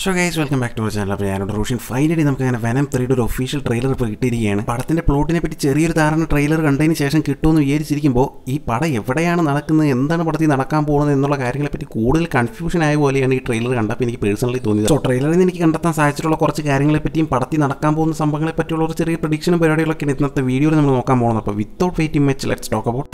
So guys welcome back to our channel അപ്പോൾ ഞാനോട് Roshan. Finally നമുക്ക് അങ്ങനെ വനം ത്രീയുടെ ഒരു ഒഫീഷ്യൽ ട്രെയിലർ ഇപ്പോൾ കിട്ടിയിരിക്കുകയാണ്. പടത്തിന്റെ പ്ലോട്ടിനെ പറ്റി ചെറിയൊരു ധാരണ ട്രെയിലർ കണ്ടതിന് ശേഷം കിട്ടുമെന്ന് വിചാരിച്ചിരിക്കുമ്പോൾ ഈ പടം എവിടെയാണ് നടക്കുന്നത്? എന്താണ് പടത്തിൽ നടക്കാൻ പോകുന്നത് എന്നുള്ള കാര്യങ്ങളെ പറ്റി കൂടുതൽ കൺഫ്യൂഷൻ ആയ പോലെയാണ് ഈ ട്രെയിലർ കണ്ടപ്പോൾ എനിക്ക് പേഴ്സണലി തോന്നിയത്. സോ ട്രെയിലറിൽ നിന്ന് എനിക്ക് കണ്ടെത്താൻ സാധിച്ചിട്ടുള്ള കുറച്ച് കാര്യങ്ങളെ പറ്റിയും പടത്തിൽ നടക്കാൻ പോകുന്ന സംഭവങ്ങളെ പറ്റിയുള്ള ഒരു ചെറിയ പ്രഡിക്ഷനും പരിപാടികളൊക്കെയാണ് ഇന്നത്തെ വീഡിയോയിൽ നമ്മൾ നോക്കാൻ പോകുന്നത്. അപ്പോൾ without waiting much let's talk about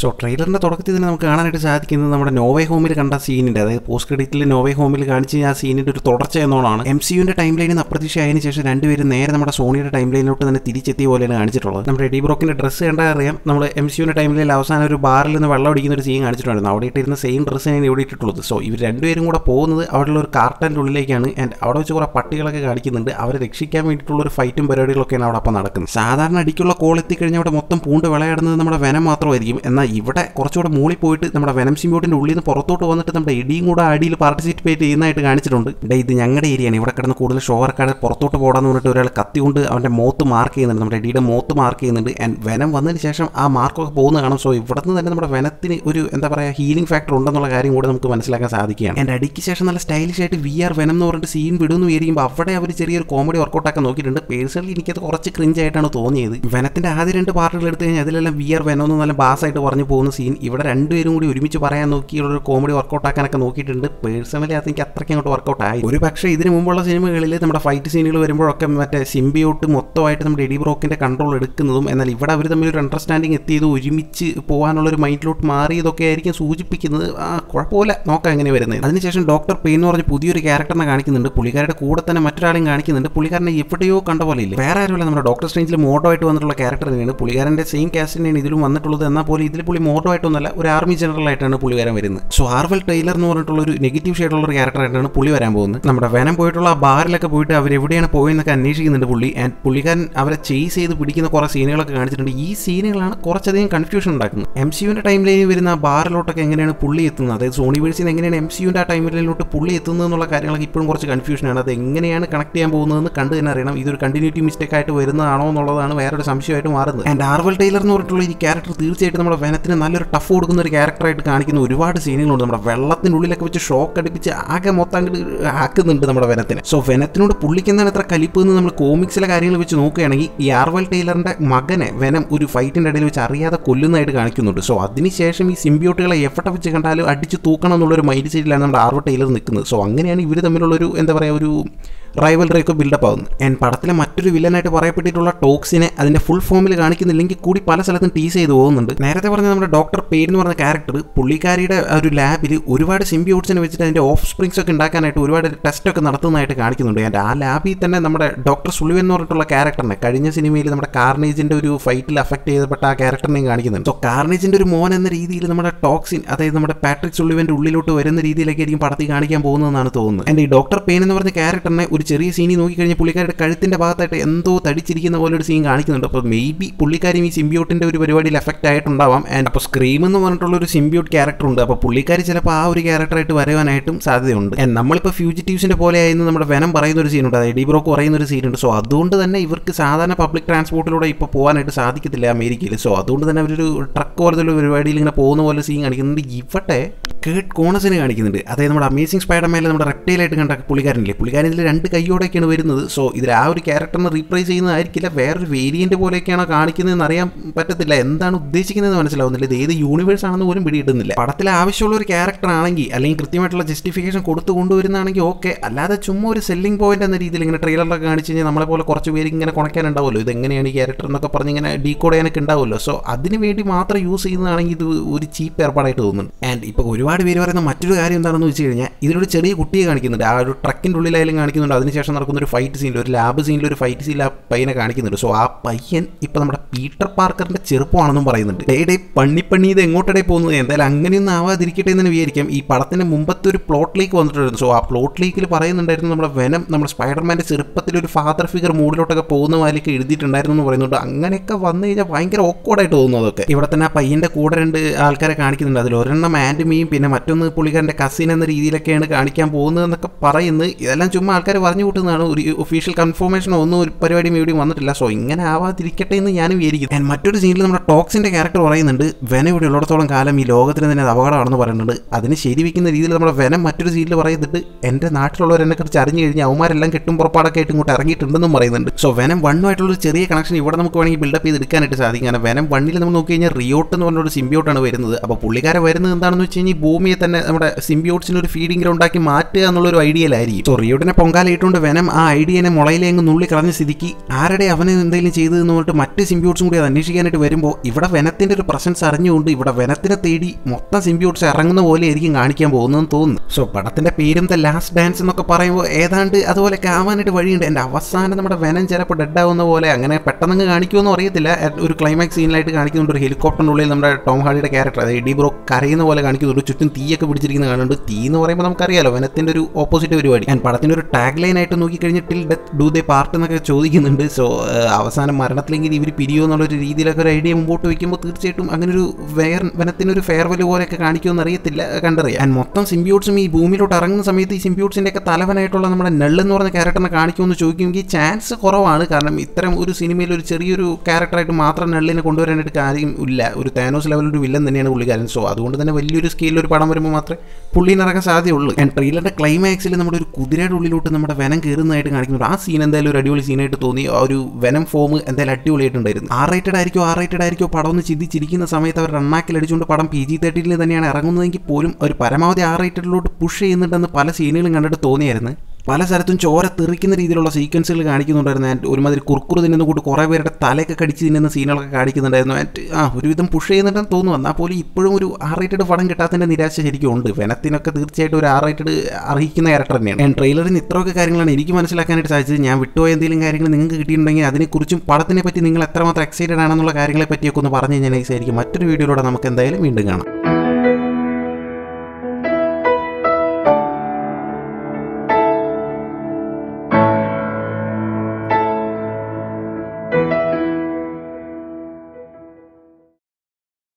so ട്രെയിലറിന്റെ തുടക്കത്തിൽ തന്നെ നമുക്ക് കാണാനായിട്ട് സാധിക്കുന്നത് നമ്മുടെ നോവേ ഹോമിൽ കണ്ട സീനിന്റെ അതായത് പോസ്റ്റ് ക്രെഡിറ്റിൽ നോവേ ഹോമിൽ കാണിച്ച ആ സീനിന്റെ ഒരു തുടർച്ച എന്നോളാണ് എം സി യുവിന്റെ ടൈം ലൈനിൽ നിന്ന് അപ്രതീക്ഷയായതിനു ശേഷം രണ്ടുപേരും നേരെ നമ്മുടെ സോണിയുടെ ടൈം ലൈനിലോട്ട് തന്നെ തിരിച്ചെത്തിയ പോലെയാണ് കാണിച്ചിട്ടുള്ളത്. നമ്മുടെ ഡി ബ്രോക്കിന്റെ ഡ്രസ്സ് കണ്ടാൽ അറിയാം. നമ്മൾ എം സി യുവിന്റെ ടൈം ലൈനിൽ അവസാനം ഒരു ബാറിൽ നിന്ന് വെള്ളം അടിക്കുന്ന ഒരു സീൻ കാണിച്ചിട്ടുണ്ടായിരുന്നു. അവിടെ ഇട്ടിരുന്ന സെയിം ഡ്രസ്സ് ഞാൻ ഇവിടെ ഇട്ടിട്ടുള്ളത്. സോ ഇവർ രണ്ടുപേരും കൂടെ പോകുന്നത് അവിടെയുള്ള ഒരു കാർട്ടന്റെ ഉള്ളിലേക്കാണ്. ആൻഡ് അവിടെ വെച്ച് കുറേ പട്ടികളൊക്കെ കാണിക്കുന്നുണ്ട്. അവരെ രക്ഷിക്കാൻ വേണ്ടിയിട്ടുള്ള ഒരു ഫൈറ്റും പരിപാടികളൊക്കെയാണ് അവിടെ അപ്പം നടക്കുന്നത്. സാധാരണ അടിക്കുള്ള കോൾ എത്തിക്കഴിഞ്ഞാൽ അവിടെ മൊത്തം പൂണ്ട് വിളയാടുന്നത് നമ്മുടെ വെനം മാത്രമായിരിക്കും. എന്നാൽ ഇവിടെ കുറച്ചുകൂടെ മൂളി പോയിട്ട് നമ്മുടെ വെനം സിമ്പോട്ടിന്റെ ഉള്ളിൽ നിന്ന് പുറത്തോട്ട് വന്നിട്ട് നമ്മുടെ ഇടിയും കൂടെ അടിയിൽ പാർട്ടിസിപ്പേറ്റ് ചെയ്യുന്നതായിട്ട് കാണിച്ചിട്ടുണ്ട്. ഡേ ഇത് ഞങ്ങളുടെ ഏരിയയാണ് ഇവിടെ കിടന്ന് കൂടുതൽ ഷോ വർക്കാണ് പുറത്തോട്ട് പോടാന്ന് പറഞ്ഞിട്ട് ഒരാൾ കത്തി കൊണ്ട് അവന്റെ മോത്ത് മാർക്ക് ചെയ്യുന്നുണ്ട്. നമ്മുടെ ഇടിയുടെ മോത്ത് മാർക്ക് ചെയ്യുന്നുണ്ട്. ആൻഡ് വെനം വന്നതിന് ശേഷം ആ മാർക്കൊക്കെ പോകുന്ന കാണാം. സോ ഇവിടെ നിന്ന് തന്നെ നമ്മുടെ വെനത്തിന് ഒരു എന്താ പറയുക ഹീലിംഗ് ഫാക്ടർ ഉണ്ടെന്നുള്ള കാര്യം കൂടെ നമുക്ക് മനസ്സിലാക്കാൻ സാധിക്കുകയാണ്. ആൻഡ് അടിക്ക് ശേഷം നല്ല സ്റ്റൈലിഷ് ആയിട്ട് വി ആർ വെനം എന്ന് പറഞ്ഞിട്ട് സീൻ വിടുന്നു വിചാരിക്കുമ്പോൾ അവിടെ അവർ ചെറിയൊരു കോമഡി വർക്കൗട്ടൊക്കെ നോക്കിയിട്ടുണ്ട്. പേഴ്സണലി എനിക്കത് കുറച്ച് ക്രിഞ്ച് ആയിട്ടാണ് തോന്നിയത്. വെനത്തിന്റെ ആദ്യ രണ്ട് പാർട്ടുകൾ എടുത്തു കഴിഞ്ഞാൽ അതിലെല്ലാം വി ആർ വെനം എന്ന് നല്ല ബാസായിട്ട് പറഞ്ഞു പോകുന്ന സീൻ ഇവിടെ രണ്ടുപേരും കൂടി ഒരുമിച്ച് പറയാൻ നോക്കിയുള്ളൊരു കോമഡി വർക്കൗട്ട് ആക്കാനൊക്കെ നോക്കിയിട്ടുണ്ട്. പേഴ്സണലി അത് എനിക്ക് അത്രയ്ക്ക് അങ്ങോട്ട് വർക്കൗട്ട് ആയി ഒരു പക്ഷേ ഇതിന് മുമ്പുള്ള സിനിമകളിൽ നമ്മുടെ ഫൈറ്റ് സീനുകൾ വരുമ്പോഴൊക്കെ മറ്റേ സിംബിയോട്ട് മൊത്തമായിട്ട് നമ്മുടെ എഡി ബ്രോക്കിന്റെ കൺട്രോൾ എടുക്കുന്നതും എന്നാൽ ഇവിടെ അവർ തമ്മിൽ ഒരു അണ്ടർസ്റ്റാൻഡിങ് എത്തിയത് ഒരുമിച്ച് പോകാനുള്ള ഒരു മൈൻഡിലോട്ട് മാറിയതൊക്കെ ആയിരിക്കും സൂചിപ്പിക്കുന്നത്. ആ കുഴപ്പമില്ല. നോക്കാം എങ്ങനെ വരുന്നത്. അതിനുശേഷം ഡോക്ടർ പെയിൻ എന്ന് പറഞ്ഞ പുതിയൊരു ക്യാരക്ടറിനെ കാണിക്കുന്നുണ്ട്. പുള്ളിക്കാരുടെ കൂടെ തന്നെ മറ്റൊരാളെയും കാണിക്കുന്നുണ്ട്. പുള്ളിക്കാരനെ എവിടെയോ കണ്ട പോലെ ഇല്ല. വേറെ ആരുമല്ല. നമ്മുടെ ഡോക്ടർ സ്ട്രേഞ്ചിൽ മോഡോ ആയിട്ട് വന്നിട്ടുള്ള ക്യാരക്ടർ തന്നെയാണ്. പുള്ളിക്കാരന്റെ സെയിം കാസ്റ്റിനെയാണ് ഇതിലും വന്നിട്ടുള്ളത്. എന്നാൽ പോലും ഇതിൽ പുള്ളി മോഡോ ആയിട്ടൊന്നല്ല ഒരു ആർമി ജനറൽ ആയിട്ടാണ് പുള്ളി വരാൻ വരുന്നത്. സോ ആർവൽ ടൈലർ എന്ന് പറഞ്ഞിട്ടുള്ള ഒരു നെഗറ്റീവ് ഷെയ്ഡുള്ള ഒരു ക്യാരക്ടർ ആയിട്ടാണ് പുള്ളി വരാൻ പോകുന്നത്. നമ്മുടെ വനം പോയിട്ടുള്ള ആ ബാറിലൊക്കെ പോയിട്ട് അവർ എവിടെയാണ് പോയെന്നൊക്കെ അന്വേഷിക്കുന്നുണ്ട് പുള്ളി. ആൻഡ് പുള്ളിക്കാരൻ അവരെ ചേസ് ചെയ്ത് പിടിക്കുന്ന കുറേ സീനുകളൊക്കെ കാണിച്ചിട്ടുണ്ട്. ഈ സീനുകളാണ് കുറച്ചധികം കൺഫ്യൂഷൻ ഉണ്ടാക്കുന്നത്. എം സി യുവിന്റെ ടൈം ലൈനിൽ വരുന്ന ആ ബാറിലോട്ടൊക്കെ എങ്ങനെയാണ് പുള്ളി എത്തുന്നത്? അതായത് സോണി വേഴ്സിന് എങ്ങനെയാണ് എം സി യുവിന്റെ ആ ടൈം ലൈനിലോട്ട് പുള്ളി എത്തുന്നത് എന്നുള്ള കാര്യങ്ങളൊക്കെ ഇപ്പോഴും കുറച്ച് കൺഫ്യൂഷനാണ് അത് എങ്ങനെയാണ് കണക്ട് ചെയ്യാൻ പോകുന്നതെന്ന് കണ്ടു തന്നെ അറിയണം. ഇതൊരു കണ്ടിന്യൂറ്റി മിസ്റ്റേക്ക് ആയിട്ട് വരുന്നതാണോ എന്നുള്ളതാണ് വേറൊരു സംശയമായിട്ട് മാറുന്നത്. ആൻഡ് ആർവൽ ടൈലർ എന്ന് പറഞ്ഞിട്ടുള്ള ഈ ക്യാരക്ടർ തീർച്ചയായിട്ടും നമ്മുടെ വെനത്തിന് നല്ലൊരു ടഫ് കൊടുക്കുന്ന ഒരു ക്യാരക്ടറായിട്ട് കാണിക്കുന്ന ഒരുപാട് സീനുകളുണ്ട് നമ്മുടെ വെള്ളത്തിനുള്ളിലൊക്കെ വെച്ച് ഷോക്ക് അടിപ്പിച്ച് ആകെ മൊത്തം ആക്കുന്നുണ്ട് നമ്മുടെ വെനത്തിന്. സോ വെനത്തിനോട് പുള്ളിക്കുന്നതാണ് എത്ര കലിപ്പ് എന്ന് നമ്മൾ കോമിക്സിലെ കാര്യങ്ങൾ വെച്ച് നോക്കുകയാണെങ്കിൽ ഈ ആർവൽ ടൈലറിന്റെ മകനെ വെനം ഒരു ഫൈറ്റിന്റെ ഇടയിൽ വെച്ച് അറിയാതെ കൊല്ലുന്നതായിട്ട് കാണിക്കുന്നുണ്ട്. സോ അതിനുശേഷം ഈ സിംബിയോട്ടുകളെ എവിടെ വെച്ച് കണ്ടാലും അടിച്ച് തൂക്കണം എന്നുള്ളൊരു മൈൻഡ് സെറ്റിലാണ് നമ്മുടെ ആർവൽ ടൈലർ നിൽക്കുന്നത്. സോ അങ്ങനെയാണ് ഇവർ തമ്മിലുള്ളൊരു എന്താ പറയുക ഒരു റൈവൽറിയൊക്കെ ബിൽഡപ്പ് ആകുന്നു ആൻഡ് പടത്തിലെ മറ്റൊരു വില്ലനായിട്ട് പറയപ്പെട്ടിട്ടുള്ള ടോക്സിനെ അതിന്റെ ഫുൾ ഫോമിൽ കാണിക്കുന്നില്ലെങ്കിൽ കൂടി പല സ്ഥലത്തും ടീസ് ചെയ്ത് പോകുന്നുണ്ട്. നേരത്തെ പറഞ്ഞ നമ്മുടെ ഡോക്ടർ പേര് എന്ന് പറഞ്ഞ ക്യാരക്ടർ പുള്ളിക്കാരിയുടെ ഒരു ലാബിൽ ഒരുപാട് സിംബിയോട്സിനെ വെച്ചിട്ട് അതിന്റെ ഓഫ് സ്പ്രിങ്സ് ഒക്കെ ഉണ്ടാക്കാനായിട്ട് ഒരുപാട് ടെസ്റ്റ് ഒക്കെ നടത്തുന്നതായിട്ട് കാണിക്കുന്നുണ്ട്. എന്റെ ആ ലാബിൽ തന്നെ നമ്മുടെ ഡോക്ടർ സുളിവൻ എന്ന് പറഞ്ഞിട്ടുള്ള ക്യാരക്ടറിനെ കഴിഞ്ഞ സിനിമയിൽ നമ്മുടെ കാർണേജിന്റെ ഒരു ഫൈറ്റിൽ അഫക്റ്റ് ചെയ്തപ്പെട്ട ആ ക്യാരക്ടറിനെയും കാണിക്കുന്നുണ്ട്. സോ കാർണേജിന്റെ ഒരു മോൻ എന്ന രീതിയിൽ നമ്മുടെ ടോക്സിൻ അതായത് നമ്മുടെ പാട്രിക് സുള്ളിവന്റെ ഉള്ളിലോട്ട് വരുന്ന രീതിയിലൊക്കെ ആയിരിക്കും പടത്തിൽ കാണിക്കാൻ പോകുന്നതെന്നാണ് തോന്നുന്നത്. എന്റെ ഈ ഡോക്ടർ പെയിൻ എന്ന് പറഞ്ഞ ക്യാരക്ടറിനെ ഒരു ചെറിയ സീനി നോക്കിക്കഴിഞ്ഞാൽ പുള്ളിക്കാരുടെ കഴുത്തിന്റെ ഭാഗത്തായിട്ട് എന്തോ തടിച്ചിരിക്കുന്ന പോലെ ഒരു സീൻ കാണിക്കുന്നുണ്ട്. അപ്പോൾ മേ ബി പുള്ളിക്കാരും ഈ സിംബിയോട്ടിന്റെ ഒരു പരിപാടിയിൽ എഫക്റ്റ് ആയിട്ടുണ്ടാവാം. ആൻഡ് അപ്പോൾ സ്ക്രീം എന്ന് പറഞ്ഞിട്ടുള്ള ഒരു സിംബ്യൂട്ട് ക്യാരക്ടർ ഉണ്ട്. അപ്പോൾ പുള്ളിക്കാരി ചിലപ്പോൾ ആ ഒരു ക്യാരക്ടറായിട്ട് വരവാനായിട്ടും സാധ്യതയുണ്ട്. ആൻഡ് നമ്മളിപ്പോൾ ഫ്യൂജിറ്റീവ്സിന്റെ പോലെ ആയിരുന്നു നമ്മുടെ വെനം പറയുന്ന ഒരു സീനുണ്ട് അതായത് ഡിബ്രോക്ക് പറയുന്ന ഒരു സീനുണ്ട് സോ അതുകൊണ്ട് തന്നെ ഇവർക്ക് സാധാരണ പബ്ലിക് ട്രാൻസ്പോർട്ടിലൂടെ ഇപ്പോൾ പോകാനായിട്ട് സാധിക്കത്തില്ല അമേരിക്കയിൽ സോ അതുകൊണ്ട് തന്നെ അവരൊരു ട്രക്ക് പോലത്തെ ഒരു പരിപാടിയിൽ ഇങ്ങനെ പോകുന്ന പോലെ സീൻ കാണിക്കുന്നുണ്ട്. ഇവിടെ കേട്ട് കോണസിന് കാണിക്കുന്നുണ്ട്. അതായത് നമ്മുടെ അമേസിംഗ് സ്പൈഡർമാനിൽ നമ്മുടെ റെപ്റ്റൈലായിട്ട് കണ്ട പുള്ളിക്കാരനില്ലേ? പുള്ളിക്കാരൻ രണ്ട് കൈയോടെയൊക്കെയാണ് വരുന്നത്. സോ ഇതിൽ ആ ഒരു ക്യാരക്ടറിനെ റീപ്ലേസ് ചെയ്യുന്നതായിരിക്കില്ല. വേറൊരു വേരിയന്റ് പോലെയൊക്കെയാണോ കാണിക്കുന്നതെന്ന് അറിയാൻ പറ്റത്തില്ല. എന്താണ് ഉദ്ദേശിക്കുന്നത് മനസ്സിലാവുന്നില്ല. ഇത് ഏത് യൂണിവേഴ്സ് ആണെന്ന് പോലും പിടിയിടുന്നില്ല പടത്തിൽ ആവശ്യമുള്ള ഒരു ക്യാരക്ടറാണെങ്കിൽ അല്ലെങ്കിൽ കൃത്യമായിട്ടുള്ള ജസ്റ്റിഫിക്കേഷൻ കൊടുത്തു കൊണ്ടുവരുന്നതാണെങ്കിൽ ഓക്കെ അല്ലാതെ ചുമ്മാ ഒരു സെല്ലിംഗ് പോയിന്റ് എന്ന രീതിയിൽ ഇങ്ങനെ ട്രെയിലറിലൊക്കെ കാണിച്ചു കഴിഞ്ഞാൽ നമ്മളെ പോലെ കുറച്ച് പേര് ഇങ്ങനെ കുണയ്ക്കാനുണ്ടാവുമല്ലോ ഇത് എങ്ങനെയാണ് ഈ ക്യാരക്ടർ എന്നൊക്കെ പറഞ്ഞ് ഇങ്ങനെ ഡീകോഡ് ചെയ്യാനൊക്കെ ഉണ്ടാവുമല്ലോ. സോ അതിന് വേണ്ടി മാത്രം യൂസ് ചെയ്യുന്നതാണെങ്കിൽ ഇത് ഒരു ചീപ്പ് ഏർപ്പാടായിട്ട് തോന്നുന്നു. ആൻഡ് ഇപ്പോൾ ഒരുപാട് പേര് പറയുന്ന മറ്റൊരു കാര്യം എന്താണെന്ന് വെച്ച് കഴിഞ്ഞാൽ ഇതിലൊരു ചെറിയ കുട്ടിയെ കാണിക്കുന്നുണ്ട്. ആ ഒരു ട്രക്കിന്റെ ഉള്ളിലായാലും കാണിക്കുന്നുണ്ട്. അതിനുശേഷം നടക്കുന്ന ഒരു ഫൈറ്റ് സീനിൽ ഒരു ലാബ് സീനിൽ ഒരു ഫൈറ്റ് സീനിൽ ആ പയ്യനെ കാണിക്കുന്നുണ്ട്. സോ ആ പയ്യൻ ഇപ്പം നമ്മുടെ പീറ്റർ പാർക്കറിന്റെ ചെറുപ്പമാണെന്നും പറയുന്നുണ്ട്. ഡേ ഡേ ഇത് എങ്ങോട്ടേ പോകുന്നത്? എന്തായാലും അങ്ങനെയൊന്നും ആവാതിരിക്കട്ടെ എന്ന് വിചാരിക്കാം. ഈ പടത്തിന്റെ മുമ്പത്തെ ഒരു പ്ലോട്ടിലേക്ക് വന്നിട്ടുണ്ടായിരുന്നു. സോ ആ പ്ലോട്ടിലേക്ക് പറയുന്നുണ്ടായിരുന്നു നമ്മുടെ വെനം നമ്മുടെ സ്പൈഡർമാന്റെ ചെറുപ്പത്തിൽ ഒരു ഫാദർ ഫിഗർ മൂഡിലോട്ടൊക്കെ പോകുന്ന മാതിരിയൊക്കെ എഴുതിയിട്ടുണ്ടായിരുന്നു എന്ന് പറയുന്നുണ്ട്. അങ്ങനെയൊക്കെ വന്നു കഴിഞ്ഞാൽ ഭയങ്കര ഓക്കോഡായിട്ട് തോന്നുന്നു അതൊക്കെ. ഇവിടെ തന്നെ ആ പയ്യന്റെ കൂടെ രണ്ട് ആൾക്കാരെ കാണിക്കുന്നുണ്ട്. അതിൽ ഒരെണ്ണം ആന്റുമിയും പിന്നെ മറ്റൊന്ന് പുള്ളിക്കാരന്റെ കസിൻ എന്ന രീതിയിലൊക്കെയാണ് കാണിക്കാൻ പോകുന്നതെന്നൊക്കെ പറയുന്നത് ഇതെല്ലാം ചുമ്മാ ആൾക്കാർ പറഞ്ഞു കൂട്ടുന്നതാണ്. ഒരു ഒഫീഷ്യൽ കൺഫർമേഷനോ ഒന്നും ഒരു പരിപാടിയും എവിടെയും വന്നിട്ടില്ല. സോ ഇങ്ങനെ ആവാതിരിക്കട്ടെ എന്ന് ഞാനും വിചാരിക്കുന്നു. മറ്റൊരു സീനിൽ നമ്മുടെ ടോക്സിന്റെ ക്യാരക്ടർ പറയുന്നുണ്ട് വെന ഇവിടെ ഉള്ളിടത്തോളം കാലം ഈ ലോകത്തിന് തന്നെ അത് അപകടമാണെന്ന് പറയുന്നുണ്ട്. അതിന് ശരിവെക്കുന്ന രീതിയിൽ നമ്മുടെ വെനം മറ്റൊരു സീനിൽ പറയുന്നുണ്ട് എന്റെ നാട്ടിലുള്ളവർ എന്നെ കുറിച്ച് അറിഞ്ഞു കഴിഞ്ഞാൽ അവന്മാരെല്ലാം കെട്ടും പുറപ്പാടൊക്കെ ആയിട്ട് ഇങ്ങോട്ട് ഇറങ്ങിയിട്ടുണ്ടെന്നും പറയുന്നുണ്ട്. സോ വെനം വണ്ണുമായിട്ടുള്ള ഒരു ചെറിയ കണക്ഷൻ ഇവിടെ നമുക്ക് വേണമെങ്കിൽ ബിൽഡപ്പ് ചെയ്ത് എടുക്കാനായിട്ട് സാധിക്കും. കാരണം വെനം വണ്ണിൽ നമ്മൾ നോക്കി കഴിഞ്ഞാൽ റിയോട്ട് എന്ന് പറഞ്ഞൊരു സിംബിയോട്ടാണ് വരുന്നത്. അപ്പോൾ പുള്ളിക്കാരെ വരുന്നത് എന്താണെന്ന് വെച്ച് കഴിഞ്ഞാൽ ഭൂമിയെ തന്നെ നമ്മുടെ സിംബിയോട്സിന് ഒരു ഫീഡിംഗ് ഗ്രൗണ്ട് ആക്കി മാറ്റുക എന്നുള്ളൊരു ഐഡിയയിലായിരിക്കും സോ റിയോഡിനെ പൊങ്കാലയിട്ടുകൊണ്ട് വെനം ആ ഐഡിയനെ മുളയിലെ അങ്ങ് നുള്ളി കളഞ്ഞ സ്ഥിതിക്ക് ആരുടെ അവനെ എന്തെങ്കിലും ചെയ്തതെന്ന് പറഞ്ഞിട്ട് മറ്റ് സിംബിയോട്സും കൂടി അത് അന്വേഷിക്കാനായിട്ട് വരുമ്പോൾ ഇവിടെ വനത്തിന്റെ ഒരു പ്രസൻസ് അറിഞ്ഞുകൊണ്ട് ഇവിടെ വനത്തിനെ തേടി മൊത്തം സിംബിയോട്സ് ഇറങ്ങുന്ന പോലെ ആയിരിക്കും കാണിക്കാൻ പോകുന്നതെന്ന് തോന്നുന്നു. സോ പടത്തിന്റെ പേരും ദ ലാസ്റ്റ് ഡാൻസ് എന്നൊക്കെ പറയുമ്പോൾ ഏതാണ്ട് അതുപോലെയൊക്കെ ആവാനായിട്ട് വഴിയുണ്ട്. എന്റെ അവസാനം നമ്മുടെ വനം ചിലപ്പോൾ ഡെഡ് ആവുന്ന പോലെ അങ്ങനെ പെട്ടെന്ന് കാണിക്കുമെന്ന് അറിയത്തില്ല. ഒരു ക്ലൈമാക്സ് സീനിലായിട്ട് കാണിക്കുന്നുണ്ട്. ഒരു ഹെലികോപ്റ്ററിനുള്ളിൽ നമ്മുടെ ടോം ഹാർഡിയുടെ ക്യാരക്ടർ അതായത് ഇഡി ബ്രോ കരയുന്ന പോലെ കാണിക്കുന്നുണ്ട്. ചുറ്റും തീയൊക്കെ പിടിച്ചിരിക്കുന്ന കാണുന്നുണ്ട്. തീ എന്ന് പറയുമ്പോൾ നമുക്കറിയാലോ വനത്തിന്റെ ഒരു ഓപ്പോസിറ്റ് പരിപാടി. ഞാൻ പടത്തിന്റെ ഒരു ടാഗ് ലൈൻ ആയിട്ട് നോക്കിക്കഴിഞ്ഞാൽ till death do they part എന്നൊക്കെ ചോദിക്കുന്നുണ്ട്. സോ അവസാനം മരണത്തിലെങ്കിൽ ഇവർ പിരിയോ എന്നുള്ളൊരു രീതിയിലൊക്കെ ഒരു ഐഡിയ മുമ്പോട്ട് വയ്ക്കുമ്പോൾ തീർച്ചയായിട്ടും അങ്ങനെ ഒരു വെയർ വനത്തിനൊരു ഫെയർവെൽ പോലെയൊക്കെ കാണിക്കുമെന്ന് അറിയത്തില്ല കണ്ടറിയാം. ആൻഡ് മൊത്തം സിംബ്യൂട്ട്സും ഈ ഭൂമിയിലോട്ട് ഇറങ്ങുന്ന സമയത്ത് ഈ സിംബ്യൂട്ട്സിന്റെ ഒക്കെ തലവനായിട്ടുള്ള നമ്മുടെ നെള്ളെന്ന് പറഞ്ഞ ക്യാരക്ടറിനെ കാണിക്കുമെന്ന് ചോദിക്കുമെങ്കിൽ ചാൻസ് കുറവാണ്. കാരണം ഇത്തരം ഒരു സിനിമയിൽ ഒരു ചെറിയൊരു ക്യാരക്ടറായിട്ട് മാത്രം നെള്ളിനെ കൊണ്ടുവരാനായിട്ട് കാര്യം ഇല്ല. ഒരു താനോസ് ലെവൽ ഒരു വില്ലൻ തന്നെയാണ് പുള്ളിക്കാരൻ. സോ അതുകൊണ്ട് തന്നെ വലിയൊരു സ്കെയിലിൽ പടം വരുമ്പോൾ മാത്രമേ പുള്ളി നടക്കാൻ സാധ്യതയുള്ളൂ. ആൻഡ് ട്രെയിലറിന്റെ ക്ലൈമാക്സിൽ നമ്മുടെ ഒരു കുതിരയുടെ ഉള്ളിലോട്ട് നമ്മുടെ വെനം കയറുന്നതായിട്ട് കാണിക്കുന്നു ആ സീൻ എന്തായാലും ഒരു അടിപൊളി സീനായിട്ട് തോന്നി. ആ ഒരു വെനം ഫോം എന്തായാലും അടിപൊളിയായിട്ടുണ്ടായിരുന്നു. ആർ റേറ്റഡ് ആയിരിക്കും ആർ റേറ്റഡ് ആയിരിക്കും പടം ഒന്ന് ചിന്തിച്ചിരിക്കുന്ന സമയത്ത് അവർ റണ്ണാക്കിൽ അടിച്ചുകൊണ്ട് പടം പി ജി തേർട്ടിയിൽ തന്നെയാണ് ഇറങ്ങുന്നതെങ്കിൽ പോലും ഒരു പരമാവധി ആർ റേറ്റഡിലോട്ട് പുഷ് ചെയ്യുന്നുണ്ടെന്ന് പല സീനുകളും കണ്ടിട്ട് തോന്നിയായിരുന്നു. പല സ്ഥലത്തും ചോര തെറിക്കുന്ന രീതിയിലുള്ള സീക്വൻസുകൾ കാണിക്കുന്നുണ്ടായിരുന്നു. ആൻഡ് ഒരുമാതിരി കുർക്കുറു തിന്നുന്ന കൂട്ട് കുറേ പേരുടെ തലയൊക്കെ കടിച്ച് തിന്നുന്ന സീനുകളൊക്കെ കാണിക്കുന്നുണ്ടായിരുന്നു. ആൻഡ് ആ ഒരുവിധം പുഷ് ചെയ്യുന്നുണ്ടെന്ന് തോന്നുന്നു. എന്നാൽ പോലും ഇപ്പോഴും ഒരു ആർ റേറ്റഡ് പടം കിട്ടാത്തതിന്റെ നിരാശ ശരിക്കും ഉണ്ട്. വെനത്തിനൊക്കെ തീർച്ചയായിട്ടും ഒരു ആർ റേറ്റഡ് അർഹിക്കുന്ന ക്യാരക്ടർ തന്നെയാണ്. ഞാൻ ട്രെയിലറിന് ഇത്രയൊക്കെ കാര്യങ്ങളാണ് എനിക്ക് മനസ്സിലാക്കാനായിട്ട് സാധിച്ചത്. ഞാൻ വിട്ടുപോയ എന്തെങ്കിലും കാര്യങ്ങൾ നിങ്ങൾക്ക് കിട്ടിയിട്ടുണ്ടെങ്കിൽ അതിനെക്കുറിച്ചും പടത്തിനെ പറ്റി നിങ്ങൾ എത്രമാത്രം എക്സൈറ്റഡ് ആണെന്നുള്ള കാര്യങ്ങളെ പറ്റിയൊക്കെ ഒന്ന് പറഞ്ഞു കഴിഞ്ഞാൽ നൈസായിരിക്കും മറ്റൊരു വീഡിയോയിലൂടെ നമുക്ക് എന്തായാലും വീണ്ടും കാണാം.